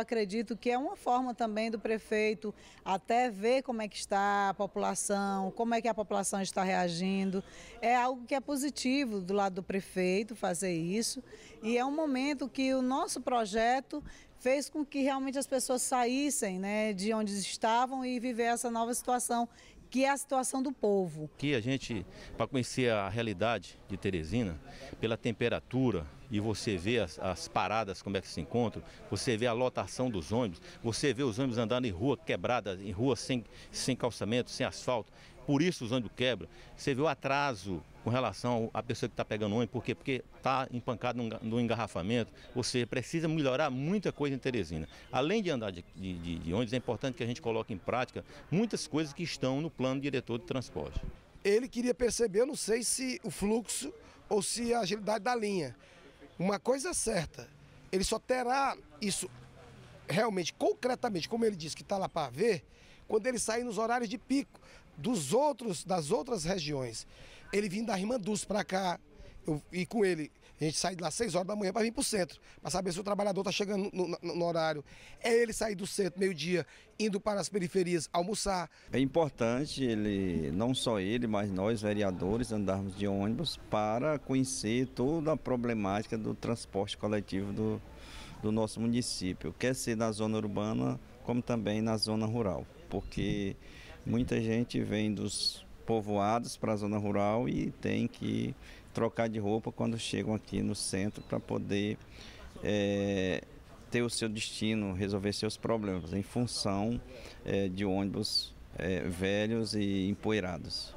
Acredito que é uma forma também do prefeito até ver como é que está a população, como é que a população está reagindo. É algo que é positivo do lado do prefeito fazer isso e é um momento que o nosso projeto fez com que realmente as pessoas saíssem né, de onde estavam e viver essa nova situação que é a situação do povo. Aqui a gente, para conhecer a realidade de Teresina, pela temperatura, e você vê as, as, paradas, como é que se encontram, você vê a lotação dos ônibus, você vê os ônibus andando em rua quebrada, em rua sem, sem calçamento, sem asfalto, por isso os ônibus quebram. Você vê o atraso com relação à pessoa que está pegando ônibus, por quê? Porque está empancado no engarrafamento, você precisa melhorar muita coisa em Teresina. Além de andar de, de, de ônibus, é importante que a gente coloque em prática muitas coisas que estão no plano diretor de transporte. Ele queria perceber, eu não sei se o fluxo ou se a agilidade da linha. Uma coisa é certa, ele só terá isso realmente, concretamente, como ele disse que está lá para ver, quando ele sair nos horários de pico dos outros, das outras regiões. Ele vindo da Rimandus para cá, eu, e com ele, a gente sai de lá 6 horas da manhã para vir para o centro, para saber se o trabalhador está chegando no, no, no, horário. É ele sair do centro meio-dia, indo para as periferias almoçar. É importante ele, não só ele, mas nós vereadores andarmos de ônibus para conhecer toda a problemática do transporte coletivo do, do nosso município, quer ser na zona urbana como também na zona rural, porque muita gente vem dos povoados para a zona rural e tem que trocar de roupa quando chegam aqui no centro para poder é, ter o seu destino, resolver seus problemas em função é, de ônibus é, velhos e empoeirados.